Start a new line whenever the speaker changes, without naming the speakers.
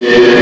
Yeah.